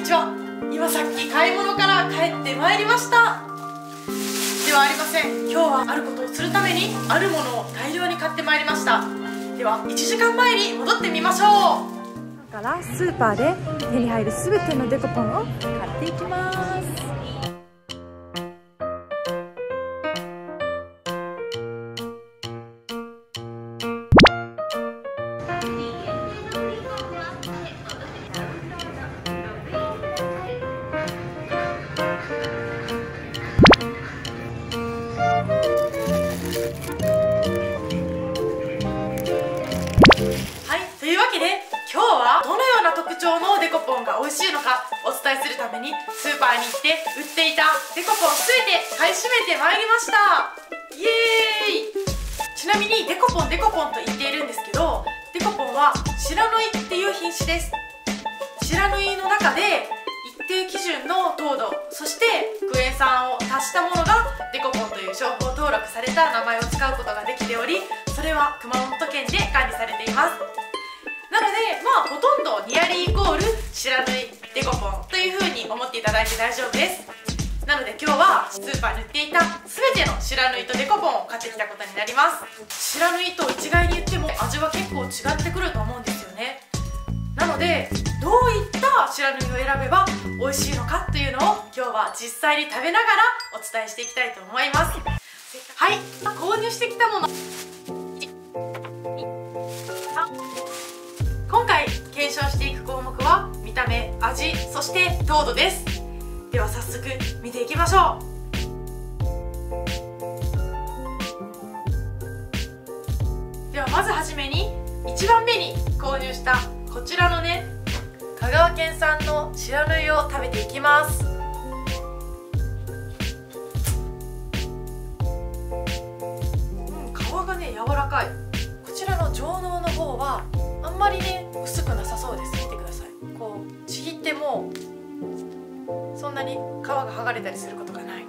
にちは。今さっき買い物から帰ってまいりました。ではありません。今日はあることをするためにあるものを大量に買ってまいりました。では1時間前に戻ってみましょう。からスーパーで手に入る全てのデコポンを買っていきます。長のデコポンが美味しいのかお伝えするためにスーパーに行って売っていたデコポン全て買い占めてまいりました。イエーイ！ちなみにデコポンデコポンと言っているんですけどデコポンは白縫いっていう品種です。白縫いの中で一定基準の糖度そしてクエン酸を足したものがデコポンという商法登録された名前を使うことができておりそれは熊本県で管理されています。まあほとんどニアリーイコール白縫いデコポンという風に思っていただいて大丈夫ですなので今日はスーパーに売っていた全ての白縫いとデコポンを買ってきたことになります白縫いと一概に言っても味は結構違ってくると思うんですよねなのでどういった白縫いを選べば美味しいのかというのを今日は実際に食べながらお伝えしていきたいと思いますはい購入してきたもの検証していく項目は見た目味そして糖度です。では早速見ていきましょう。ではまずはじめに1番目に購入したこちらのね香川県産の白縫いを食べていきます。うん皮がね柔らかい。こちらの上納の方はまりね薄くなさそうです。見てください。こうちぎってもそんなに皮が剥がれたりすることがない。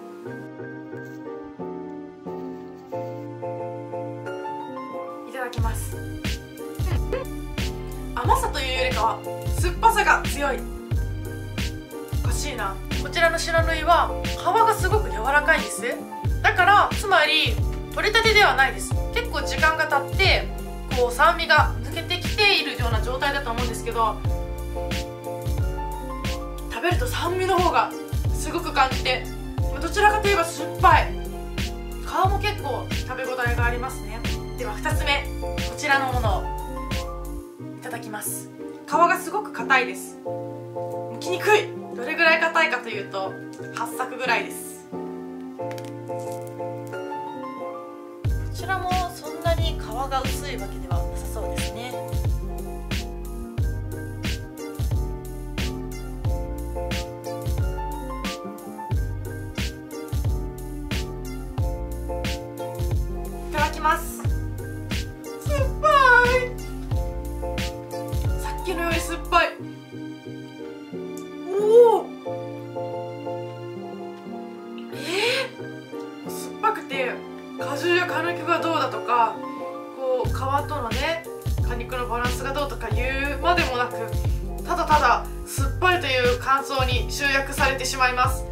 いただきます。甘さというよりかは酸っぱさが強い。おかしいな。こちらの白縫いは皮がすごく柔らかいんです。だからつまり取れたてではないです。結構時間が経ってこう酸味が抜けてきているような状態だと思うんですけど食べると酸味の方がすごく感じてどちらかといえば酸っぱい。皮も結構食べ応えがありますね。では2つ目こちらのものをいただきます。皮がすごく硬いです。剥きにくい。どれぐらい硬いかというと8作ぐらいです。皮が薄いわけではなさそうですね。いただきます。酸っぱい。さっきのより酸っぱい。おお。えー、酸っぱくて果汁や果肉がどうだとか。皮とのね果肉のバランスがどうとか言うまでもなくただただ酸っぱいという感想に集約されてしまいます。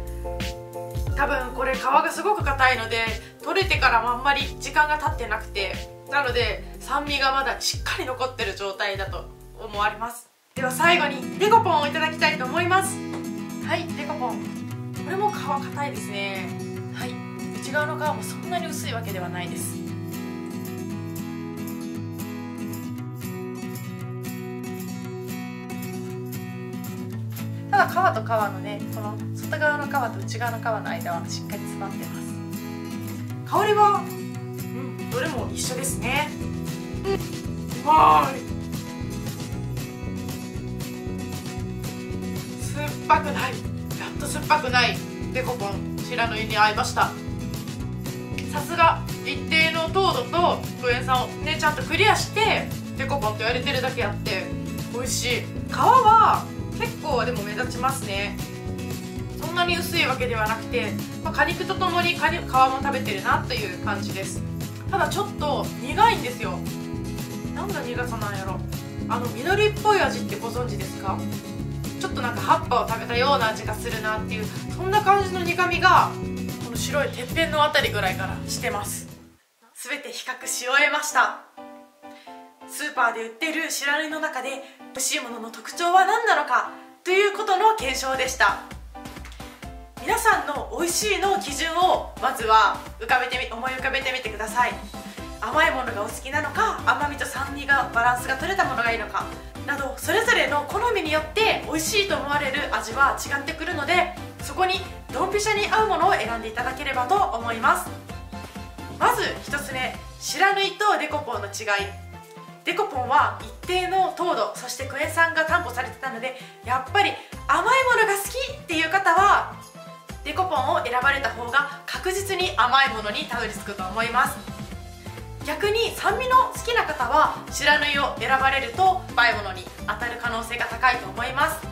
多分これ皮がすごく硬いので取れてからもあんまり時間が経ってなくてなので酸味がまだしっかり残ってる状態だと思われます。では最後にデコポンをいただきたいと思います。はいデコポン。これも皮硬いですね。はい内側の皮もそんなに薄いわけではないです。だ皮と皮のねこの外側の皮と内側の皮の間はしっかり詰まってます。香りは？うんどれも一緒ですね。うまい。酸っぱくない。やっと酸っぱくない。デコポン白の湯に合いました。さすが一定の糖度とクエン酸をねちゃんとクリアしてデコポンと言われてるだけあって美味しい。皮は結構でも目立ちますね。そんなに薄いわけではなくて、まあ、果肉とともに皮も食べてるなという感じです。ただちょっと苦いんですよ。なんだ苦さなんやろ。あの緑っぽい味ってご存知ですか？ちょっとなんか葉っぱを食べたような味がするなっていうそんな感じの苦みがこの白いてっぺんのあたりぐらいからしてます。全て比較し終えました。スーパーで売ってる白縫いの中で美味しいものの特徴は何なのか？ということの検証でした。皆さんの美味しいの基準をまずは浮かべてみ思い浮かべてみてください。甘いものがお好きなのか？甘みと酸味がバランスが取れたものがいいのか？などそれぞれの好みによって美味しいと思われる味は違ってくるのでそこにドンピシャに合うものを選んでいただければと思います。まず1つ目白縫いとデコポンの違い。デコポンは一定の糖度そしてクエン酸が担保されてたのでやっぱり甘いものが好きっていう方はデコポンを選ばれた方が確実に甘いものにたどり着くと思います。逆に酸味の好きな方は白縫いを選ばれると甘いものに当たる可能性が高いと思います。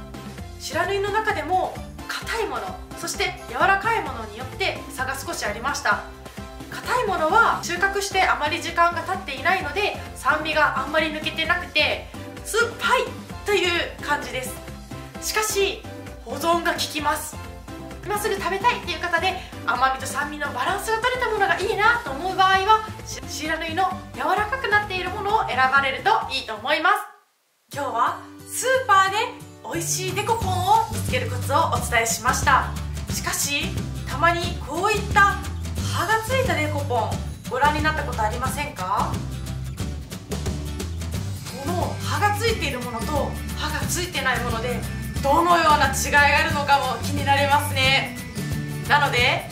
白縫いの中でも硬いものそして柔らかいものによって差が少しありました。硬いものは収穫してあまり時間が経っていないので酸味があんまり抜けてなくて酸っぱいという感じです。しかし保存が効きます。今すぐ食べたいっていう方で甘みと酸味のバランスが取れたものがいいなと思う場合は白縫いの柔らかくなっているものを選ばれるといいと思います。今日はスーパーで美味しいデコポンを見つけるコツをお伝えしました。しかしたまにこういったポンご覧になったことありませんか？この葉がついているものと葉がついてないものでどのような違いがあるのかも気になりますね。なので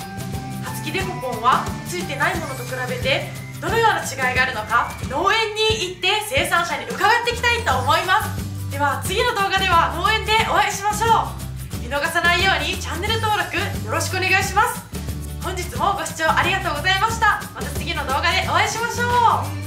葉付きデコポンはついてないものと比べてどのような違いがあるのか農園に行って生産者に伺っていきたいと思います。では次の動画では農園でお会いしましょう。見逃さないようにチャンネル登録よろしくお願いします。本日もご視聴ありがとうございました。また次の動画でお会いしましょう。